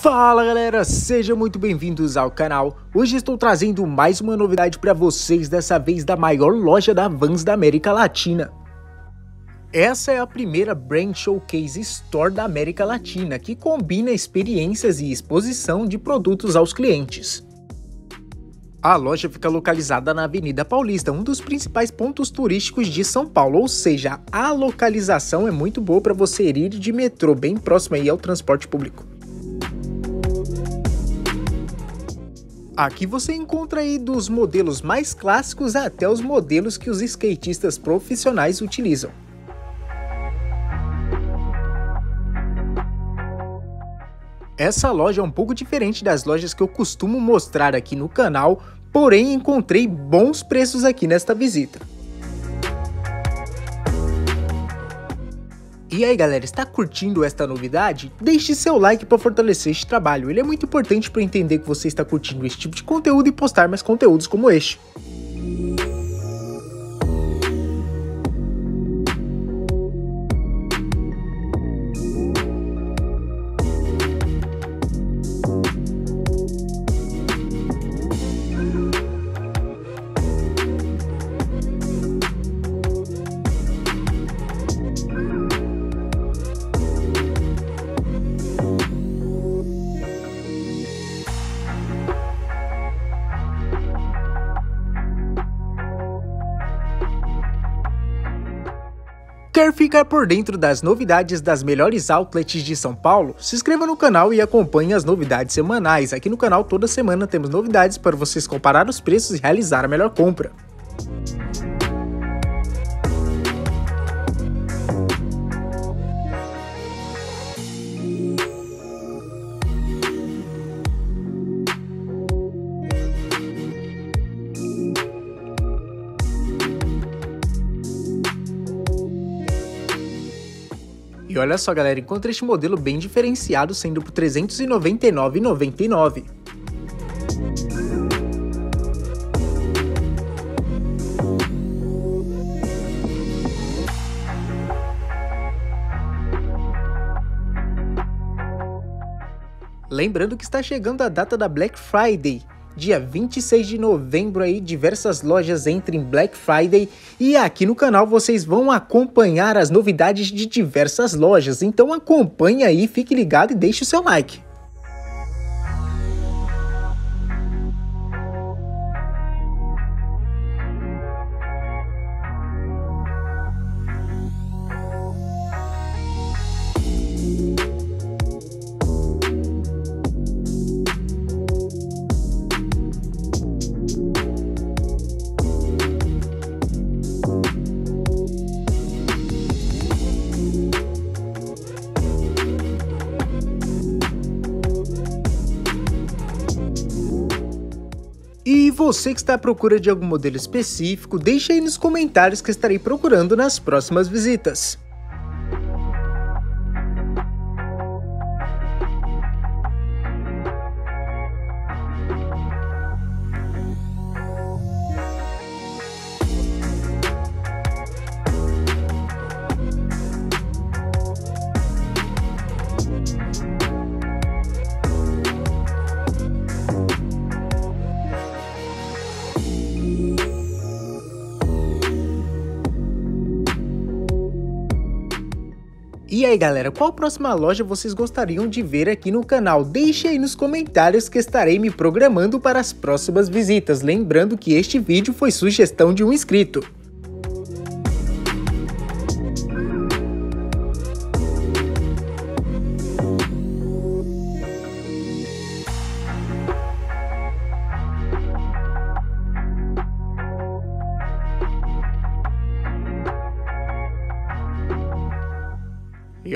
Fala galera, sejam muito bem-vindos ao canal. Hoje estou trazendo mais uma novidade para vocês, dessa vez da maior loja da Vans da América Latina. Essa é a primeira Brand Showcase Store da América Latina, que combina experiências e exposição de produtos aos clientes. A loja fica localizada na Avenida Paulista, um dos principais pontos turísticos de São Paulo, ou seja, a localização é muito boa para você ir de metrô, bem próximo aí ao transporte público. Aqui você encontra aí dos modelos mais clássicos até os modelos que os skatistas profissionais utilizam. Essa loja é um pouco diferente das lojas que eu costumo mostrar aqui no canal, porém encontrei bons preços aqui nesta visita. E aí galera, está curtindo esta novidade? Deixe seu like para fortalecer este trabalho, ele é muito importante para entender que você está curtindo esse tipo de conteúdo e postar mais conteúdos como este. Quer ficar por dentro das novidades das melhores outlets de São Paulo? Se inscreva no canal e acompanhe as novidades semanais. Aqui no canal toda semana temos novidades para vocês comparar os preços e realizar a melhor compra. Olha só galera, encontrei este modelo bem diferenciado sendo por R$ 399,99. Lembrando que está chegando a data da Black Friday, dia 26 de novembro aí, diversas lojas entram em Black Friday e aqui no canal vocês vão acompanhar as novidades de diversas lojas. Então acompanhe aí, fique ligado e deixe o seu like. E você que está à procura de algum modelo específico, deixe aí nos comentários que estarei procurando nas próximas visitas. E aí galera, qual próxima loja vocês gostariam de ver aqui no canal? Deixe aí nos comentários que estarei me programando para as próximas visitas, lembrando que este vídeo foi sugestão de um inscrito.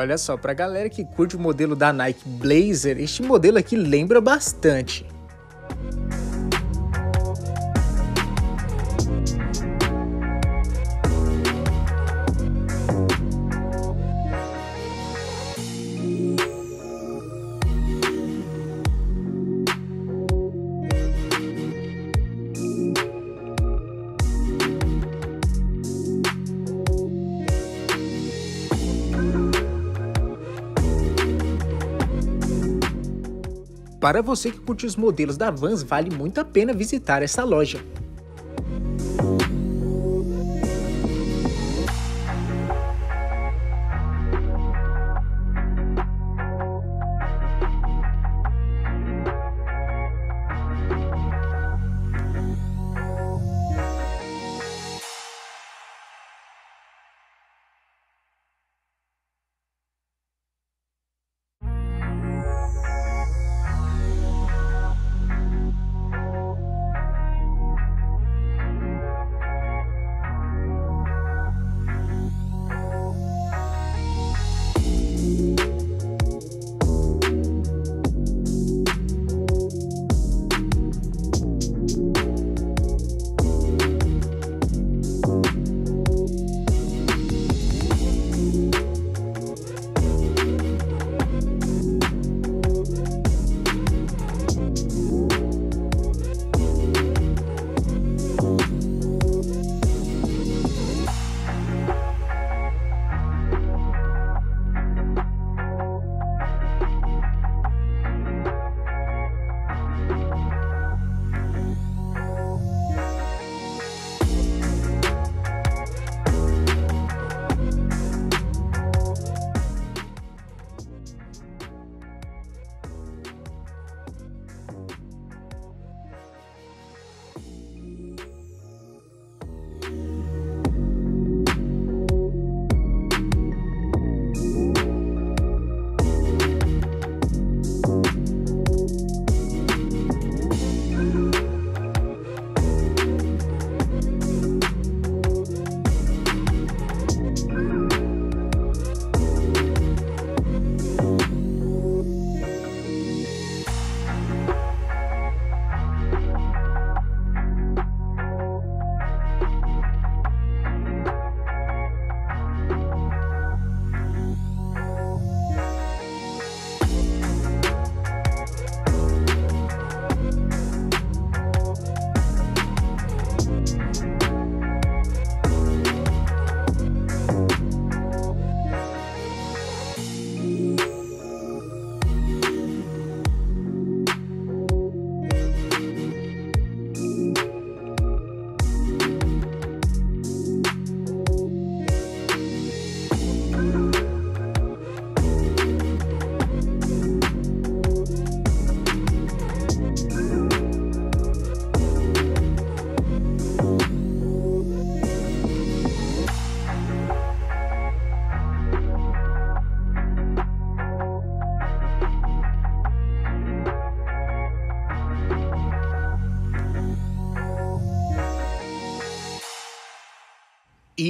Olha só, pra galera que curte o modelo da Nike Blazer, este modelo aqui lembra bastante. Para você que curte os modelos da Vans, vale muito a pena visitar essa loja.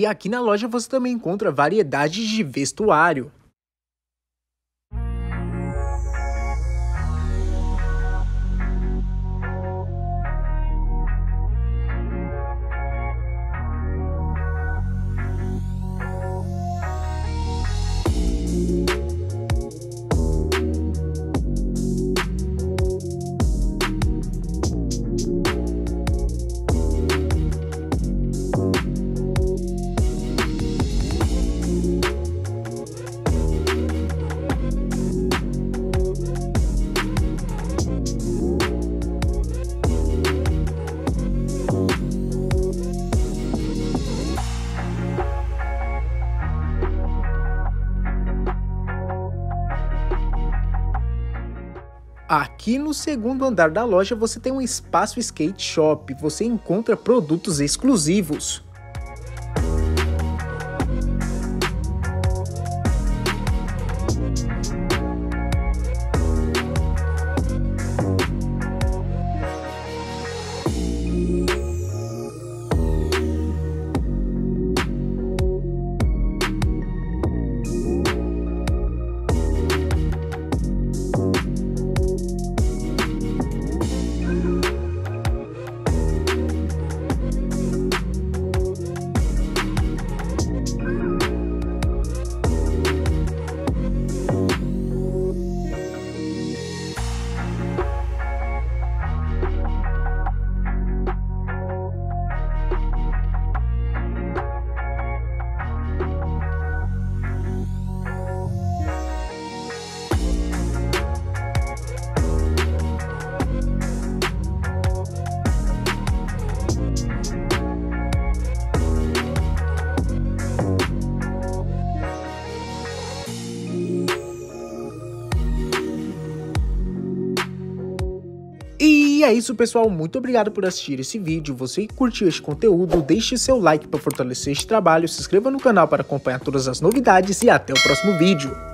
E aqui na loja você também encontra variedades de vestuário. Aqui no segundo andar da loja você tem um espaço skate shop, você encontra produtos exclusivos. É isso pessoal, muito obrigado por assistir esse vídeo, você que curtiu este conteúdo, deixe seu like para fortalecer este trabalho, se inscreva no canal para acompanhar todas as novidades e até o próximo vídeo.